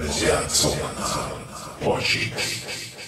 Asiatsona, Washington.